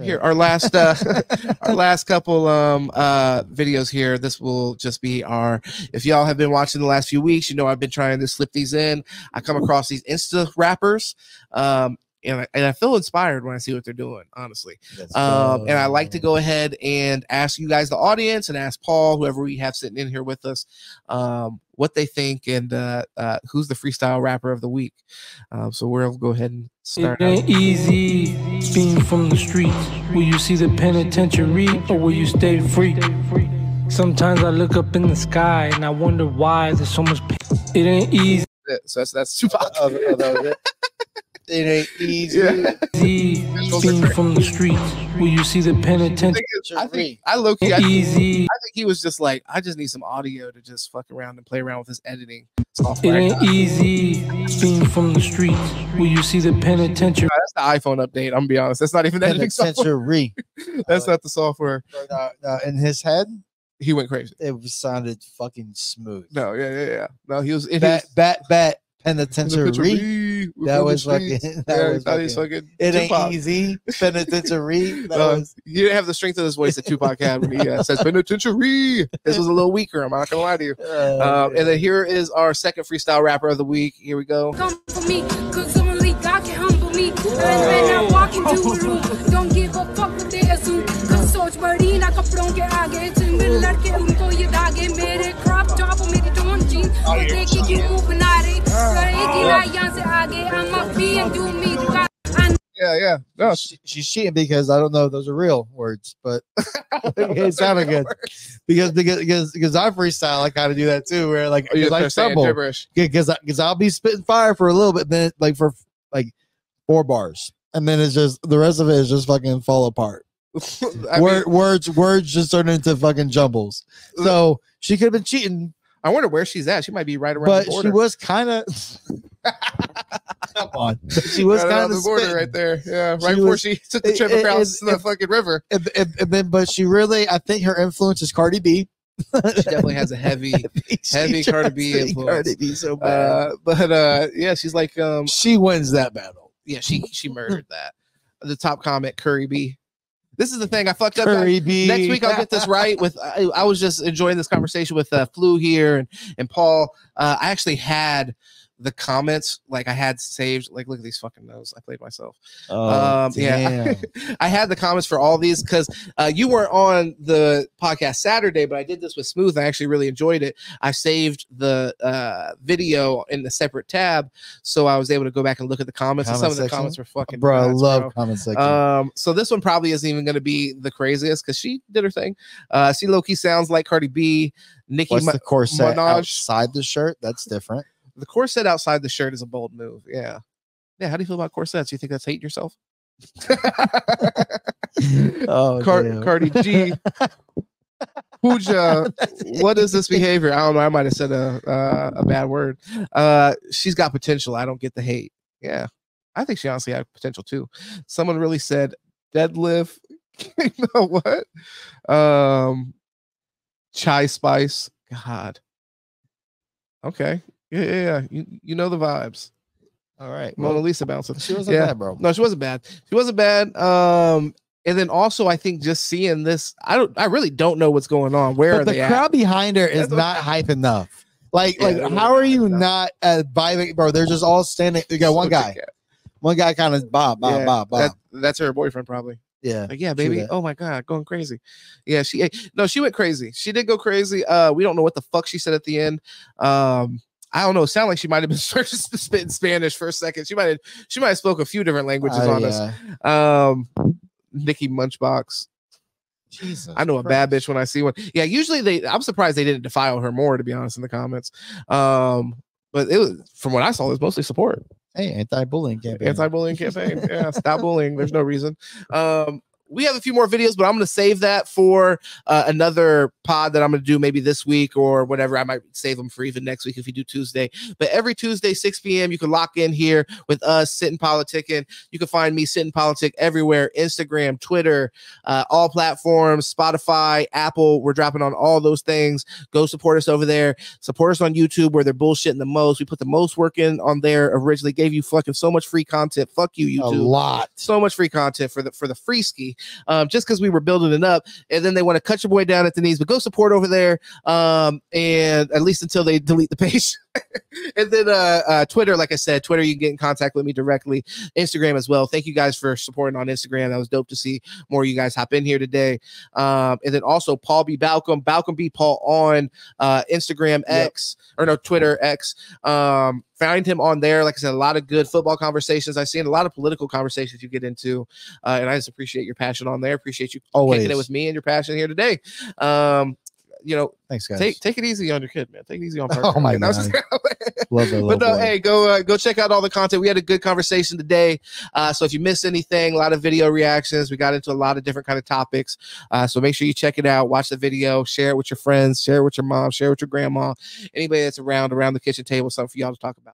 here our last uh our last couple um uh videos here. This will just be our if y'all have been watching the last few weeks you know i've been trying to slip these in. I come across these insta rappers um and I, and I feel inspired when I see what they're doing, honestly. Um, and I like to go ahead and ask you guys, the audience, and ask Paul, whoever we have sitting in here with us, um, what they think and uh, uh, who's the freestyle rapper of the week. Um, so we'll go ahead and start. It ain't easy being from the streets. Will you see the penitentiary or will you stay free? Sometimes I look up in the sky and I wonder why there's so much. Pain. It ain't easy. So that's that's Tupac. Oh, that was it. It ain't easy. Yeah. Being from the streets, will you see the penitentiary? I think I low key. I think, Easy. I think he was just like, I just need some audio to just fuck around and play around with his editing It ain't easy being from the streets. Will you see the penitentiary? That's the iPhone update. I'm gonna be honest. That's not even editing software. Penitentiary. That's not the software. Uh, uh, in his head, He went crazy. it sounded fucking smooth. No, yeah, yeah, yeah. No, he was in bat, his bat, bat, penitentiary. penitentiary. That was Penitentiary. fucking. That Yeah, was that is fucking. fucking. It ain't Tupac. easy. Penitentiary. That Uh, was. he didn't have the strength of his voice that Tupac had when he uh, says penitentiary. This was a little weaker. I'm not gonna lie to you. Uh, Um, and then here is our second freestyle rapper of the week. Here we go. come for me. Cook some leak, God can humble me. And when I walk into a room, don't give a fuck what they assume. Cause सोच बड़ी ना कपड़ों के आगे जिनमें लड़के उनको ये दागे मेरे क्रॉप टॉप और मेरी डोन जीन ये देखिए क्यों मुंह बना रही रहेगी ना यहाँ से आगे I'm a B and me you got Yeah, yeah. No, she, she's cheating because I don't know if those are real words, but it sounded good because because because because I freestyle. I kind of do that too, where like Oh, you because I stumble because because I'll be spitting fire for a little bit, then like for like four bars, and then it's just the rest of it is just fucking fall apart. I, Word, mean, words words just turn into fucking jumbles. So she could have been cheating, I wonder where she's at. She might be right around but the she was kind of. Come on, she was right kind of the border right there. Yeah, right She before was- she took the trip it- across it- the it- fucking river. and, and, and then, but she really, I think her influence is Cardi B. She definitely has a heavy. Heavy She Cardi B influence. Cardi B so bad. Uh, but uh, yeah, she's like, um, she wins that battle. yeah, she she murdered that. The top comment, Curry B. This is the thing I fucked up. Curry B. Next week I'll get this right. With I, I was just enjoying this conversation with uh, Flu here and and Paul. Uh, I actually had the comments like I had saved. Like look at these fucking notes. I played myself. Oh, Um, yeah. I had the comments for all these because uh, you weren't on the podcast Saturday, but I did this with Smooth. I actually really enjoyed it. I saved the uh, video in the separate tab, so I was able to go back and look at the comments. and some Comment of the comments were fucking bro, I love bro. comment section. Um, so this one probably isn't even going to be the craziest because she did her thing. Uh, she Loki sounds like Cardi B. Nicki, What's Ma- the corset Minaj. outside the shirt? That's different. The corset outside the shirt is a bold move. Yeah, yeah. How do you feel about corsets? You think that's hating yourself? Oh, Car- Cardi G. Pooja, what is this behavior? I don't know. I might have said a uh, a bad word. Uh, she's got potential. I don't get the hate. Yeah, I think she honestly had potential too. Someone really said deadlift. you know what? Um, chai spice. God. Okay. Yeah, yeah, yeah. You you know the vibes. All right. Mona Well, Lisa bouncing. she wasn't Yeah. bad, bro. No, she wasn't bad. She wasn't bad. Um, and then also I think just seeing this, I don't, I really don't know what's going on. Where are But the they at? crowd behind her is That's not hype enough. Like, Yeah, like, how are you not uh, vibing, bro? They're just all standing. You got one guy. One guy kind of bob, bob, Yeah, bob, bob. that- that's her boyfriend probably. yeah. Like, yeah, baby. Oh my god, going crazy. Yeah, she no, she went crazy. She did go crazy. Uh, we don't know what the fuck she said at the end. Um, I don't know. Sound like she might have been just spitting Spanish for a second. She might have she might have spoke a few different languages Uh, on us. Um, Nikki Munchbox. Jesus. I know a bad bitch when I see one. Yeah, usually they. I'm surprised they didn't defile her more, to be honest, in the comments. Um, but it was from what I saw, it was mostly support, Hey, anti-bullying campaign. anti-bullying campaign. Yeah, stop bullying. There's no reason. Um, we have a few more videos, but I'm going to save that for uh, another pod that I'm going to do maybe this week or whatever. I might save them for even next week if we do Tuesday. But every Tuesday, 6 p.m., you can lock in here with us, sitting politicking. You can find me Sit and Politic everywhere Instagram, Twitter, uh, all platforms, Spotify, Apple. We're dropping on all those things. Go support us over there. Support us on YouTube where they're bullshitting the most. We put the most work in on there originally. Gave you fucking so much free content. Fuck you, YouTube. a lot. so much free content for the for the free ski. Um, just because we were building it up, and then they want to cut your boy down at the knees. But go support over there, um, and at least until they delete the page. and then uh, uh, Twitter, like I said, Twitter, you can get in contact with me directly. Instagram as well. Thank you guys for supporting on Instagram. That was dope to see more of you guys hop in here today. Um, and then also Paul B. Balcom, Balcom B. Paul on uh, Instagram X or no Twitter X. Um, find him on there. Like I said, a lot of good football conversations. I've seen a lot of political conversations you get into, uh, and I just appreciate your passion on there. Appreciate you Always. kicking it with me and your passion here today. Um, you know, Thanks, guys. take take it easy on your kid, man. Take it easy on. Oh, my And I was God. Love that but no, boy. hey, go uh, go check out all the content. We had a good conversation today. Uh, so if you missed anything, a lot of video reactions. We got into a lot of different kind of topics. Uh, so make sure you check it out. Watch the video. Share it with your friends. Share it with your mom. Share it with your grandma. Anybody that's around around the kitchen table. Something for y'all to talk about.